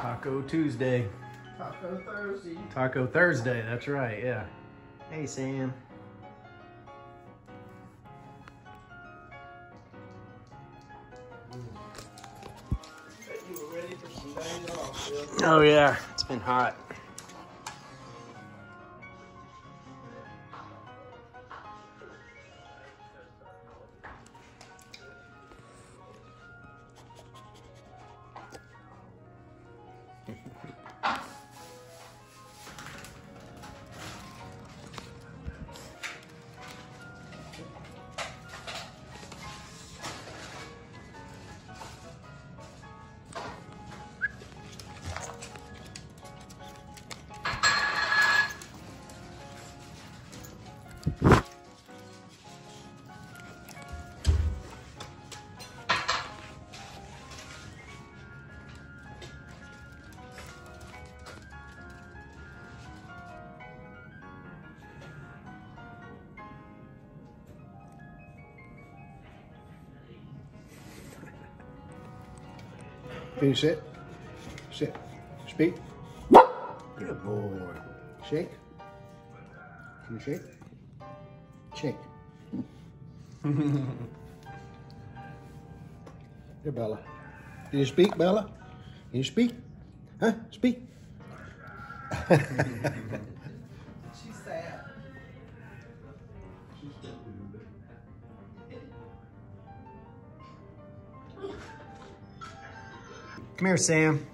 Taco Tuesday. Taco Thursday. Taco Thursday, that's right, yeah. Hey, Sam. Bet you were ready for some days off, Bill. Oh, yeah, it's been hot. Can you sit? Sit. Speak. Good boy. Shake. Can you shake? Shake. Here, Bella. Can you speak, Bella? Can you speak? Huh? Speak. Come here, Sam.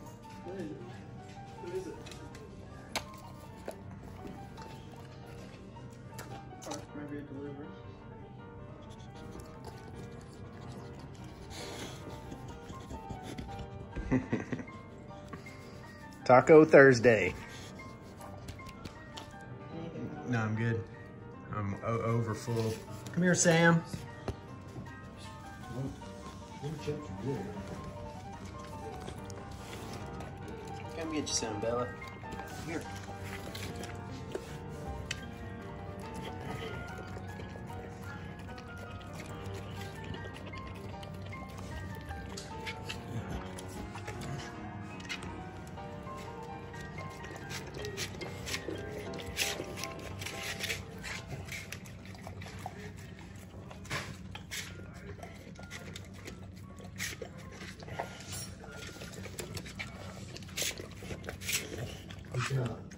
Taco Thursday. No, I'm good. I'm over full. Come here, Sam. Come get you some, Bella. Here. Yeah.